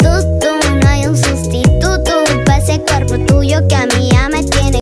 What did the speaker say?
Don't.